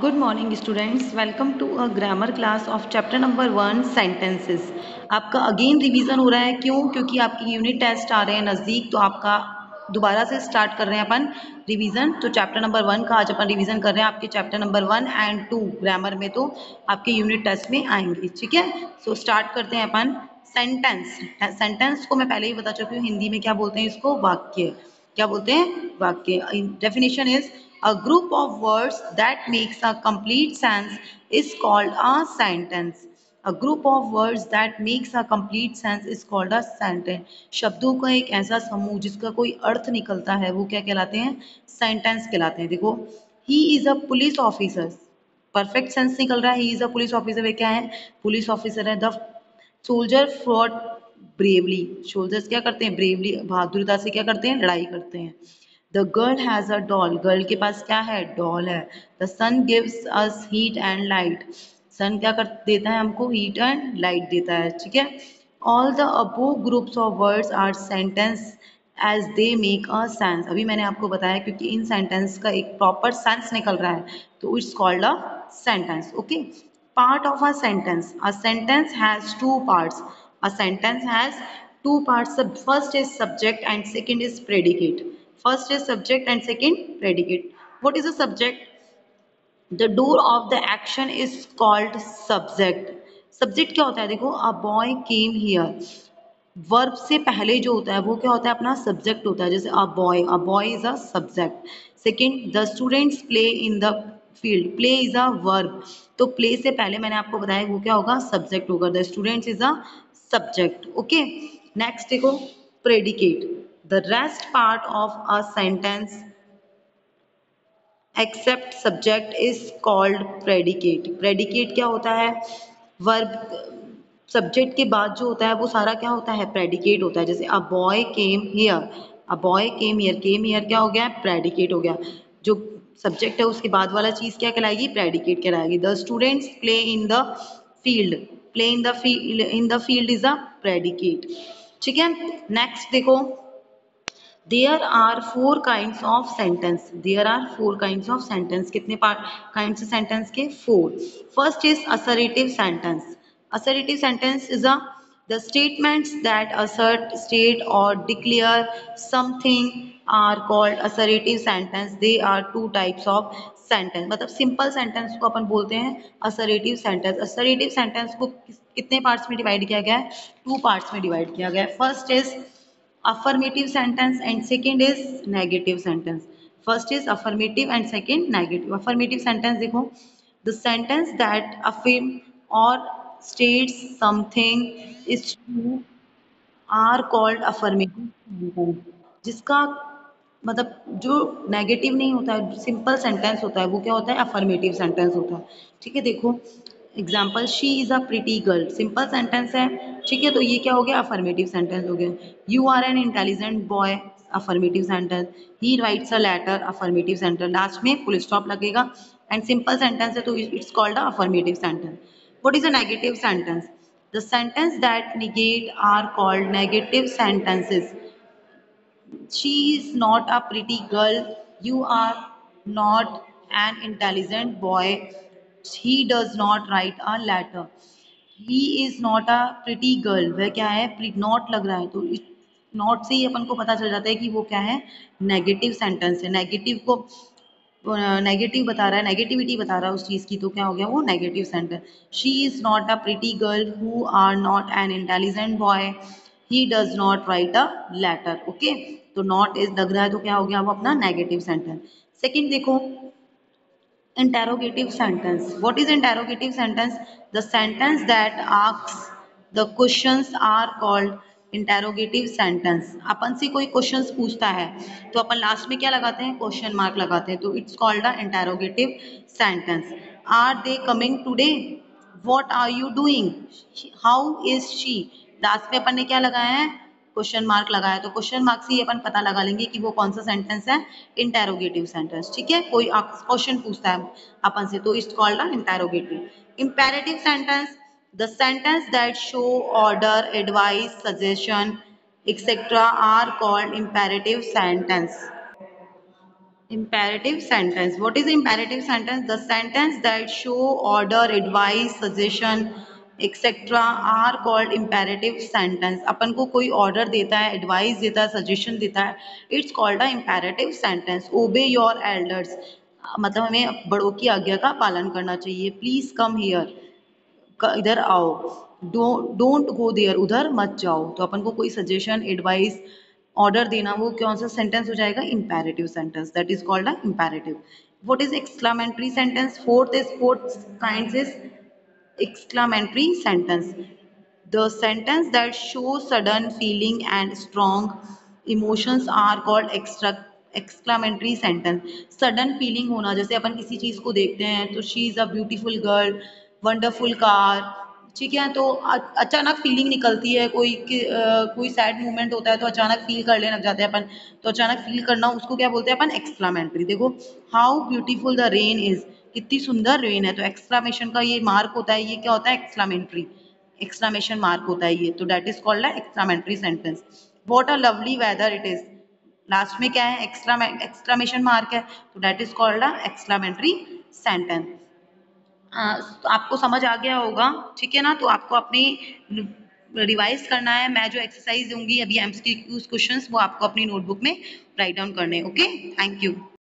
Good morning students welcome to a grammar class of chapter number one sentences आपका again revision हो रहा है। क्यों? क्योंकि आपकी यूनिट टेस्ट आ रहे हैं नज़दीक तो आपका दोबारा से स्टार्ट कर रहे हैं अपन रिवीजन तो चैप्टर नंबर वन का आज अपन रिवीजन कर रहे हैं आपके chapter number one and two grammar में। तो आपके यूनिट टेस्ट में आएँगे, ठीक है? सो स्टार्ट करते हैं अपन सेंटेंस सेंटेंस को मैं पहले ही बता चुकी हूँ, हिंदी में क्या बोलते हैं इसको? वाक्य। क्या बोलते हैं? वाक्य। Definition is A group of words that makes a complete sense is called a sentence. A group of words that makes a complete sense is called a sentence. शब्दों का एक ऐसा समूह जिसका कोई अर्थ निकलता है, वो क्या कहलाते हैं? सेंटेंस कहलाते हैं। देखो he is a police officer perfect sense निकल रहा है। He is a police officer क्या है? पुलिस ऑफिसर है। The soldier fought bravely soldiers क्या करते हैं? ब्रेवली बहादुरता से क्या करते हैं? लड़ाई करते हैं। The girl has a doll girl के पास क्या है? डॉल है। The sun gives us heat and light sun क्या कर, देता है हमको? हीट एंड लाइट देता है, ठीक है? All the above groups of words are sentence as they make a sense अभी मैंने आपको बताया क्योंकि इन सेंटेंस का एक प्रॉपर सेंस निकल रहा है तो it's called a sentence okay part of a sentence a sentence has two parts a sentence has two parts first is subject and second is predicate First is subject and second predicate. What is a subject? The door of the action is called subject. Subject क्या होता है देखो, a boy came here. Verb से पहले जो होता है, वो क्या होता है अपना सब्जेक्ट होता है जैसे a boy a boy is a subject second the students play in the field. Play is a verb तो प्ले से पहले मैंने आपको बताया वो क्या होगा? सब्जेक्ट होगा। The students is a subject okay next देखो predicate the rest part of a sentence except subject is called predicate. Predicate क्या होता है? वर्ब सब्जेक्ट के बाद जो होता है, वो सारा क्या होता है? प्रेडिकेट होता है। जैसे a boy came here a boy came here came here क्या हो गया? प्रेडिकेट हो गया। जो सब्जेक्ट है, उसके बाद वाला चीज़ क्या कहलाएगी? प्रेडिकेट कहलाएगी. The students play in the field play in the field in the field is a predicate ठीक है? नेक्स्ट देखो. There are four kind of sentence there are four kind of sentence कितने पार्ट काइंड सेंटेंस के? Four first is assertive sentence assertive sentence is a the statements that assert state or declare something are called assertive sentence they are two types of sentence मतलब simple sentence को अपन बोलते हैं assertive sentence assertive sentence को कितने parts में divide किया गया है two parts में divide किया गया है first is affirmative sentence and second is negative sentence first is affirmative and second negative affirmative sentence देखो the sentence that affirm or states something is true are called affirmative जिसका मतलब जो negative नहीं होता है सिंपल सेंटेंस होता है, वो क्या होता है? अफर्मेटिव सेंटेंस होता है। ठीक है, देखो example she is a pretty girl simple sentence है। ठीक है तो ये क्या हो गया? अफर्मेटिव सेंटेंस हो गया। You are an intelligent boy affirmative sentence he writes a letter affirmative sentence last में फुल स्टॉप लगेगा। एंड सिंपल सेंटेंस है तो it's called a affirmative sentence what is a negative sentence the sentence that negate are called negative sentences she is not a pretty girl you are not an intelligent boy he does not write a letter he is not a pretty girl वह क्या है not लग रहा है तो not से ही अपन को पता चल जाता है कि वो क्या है नेगेटिव सेंटेंस है नेगेटिव को नेगेटिव बता रहा है नेगेटिविटी बता रहा है उस चीज़ की तो क्या हो गया? वो negative sentence she is not a pretty girl you are not an intelligent boy he does not write a letter okay तो नॉट इज़ लग रहा है तो क्या हो गया? वो अपना नेगेटिव सेंटेंस सेकेंड देखो, interrogative sentence. What is interrogative sentence? The sentence that asks the questions are called interrogative sentence अपन से कोई क्वेश्चन पूछता है तो अपन लास्ट में क्या लगाते हैं? क्वेश्चन मार्क लगाते हैं तो it's called a interrogative sentence are they coming today what are you doing how is she last में अपन ने क्या लगाया है? क्वेश्चन मार्क लगाया तो क्वेश्चन मार्क से ही अपन पता लगा लेंगे कि वो कौन सा सेंटेंस है? इंटेरोगेटिव सेंटेंस ठीक है? कोई क्वेश्चन पूछता है अपन से तो it's called interrogative imperative sentence the sentence that show order advice suggestion etcetera are called imperative sentence imperative sentence. What is imperative sentence? The sentence that show order, advice, suggestion etcetera are called imperative sentence अपन को कोई order देता है advice देता है suggestion देता है it's called a imperative sentence obey your elders मतलब हमें बड़ों की आज्ञा का पालन करना चाहिए. प्लीज़ कम हियर इधर आओ। डोंट गो देयर, उधर मत जाओ। तो अपन को कोई सजेशन एडवाइस ऑर्डर देना, वो कौन सा सेंटेंस हो जाएगा? Imperative sentence that is called a imperative what is exclamatory sentence fourth is fourth kind is exclamatory sentence the sentence that show sudden feeling and strong emotions are called extra exclamatory sentence sudden feeling होना, जैसे अपन किसी चीज़ को देखते हैं तो she is a beautiful girl wonderful car ठीक है? तो अचानक फीलिंग निकलती है कोई आ, कोई सैड मोमेंट होता है तो अचानक फील करने लग जाते हैं अपन। तो अचानक फील करना उसको क्या बोलते हैं अपन? एक्सक्लामेंट्री देखो how beautiful the rain is कितनी सुंदर रेन है। तो एक्सक्लामेशन का ये मार्क होता है ये क्या होता है? एक्सक्लामेंट्री एक्सक्लामेशन मार्क होता है ये। तो that is called exclamatory sentence what a lovely weather it is last में क्या है? एक्सक्लामेशन मार्क है। तो that is called exclamatory sentence आपको समझ आ गया होगा, ठीक है ना? तो आपको अपनी रिवाइज करना है। मैं जो एक्सरसाइज दूँगी अभी एमसीक्यूज क्वेश्चंस वो आपको अपनी नोटबुक में राइट डाउन करने ओके थैंक यू